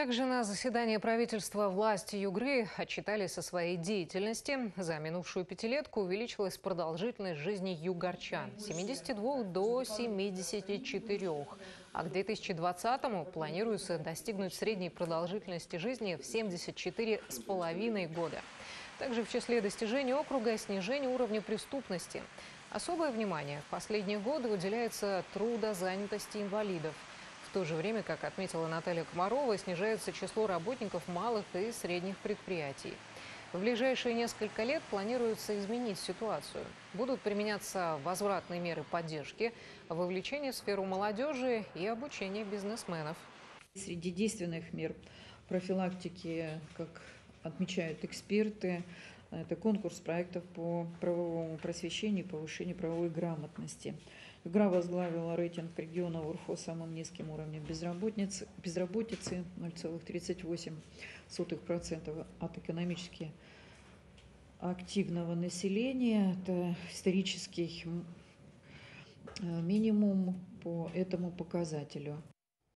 Также на заседании правительства власти Югры отчитались о своей деятельности. За минувшую пятилетку увеличилась продолжительность жизни югорчан с 72 до 74. А к 2020-му планируется достигнуть средней продолжительности жизни в 74,5 года. Также в числе достижений округа снижение уровня преступности. Особое внимание в последние годы уделяется трудозанятости инвалидов. В то же время, как отметила Наталья Комарова, снижается число работников малых и средних предприятий. В ближайшие несколько лет планируется изменить ситуацию. Будут применяться возвратные меры поддержки, вовлечение в сферу молодежи и обучение бизнесменов. Среди действенных мер профилактики, как отмечают эксперты, это конкурс проектов по правовому просвещению и повышению правовой грамотности. Игра возглавила рейтинг региона УРФО самым низким уровнем безработицы, безработицы 0,38% от экономически активного населения. Это исторический минимум по этому показателю.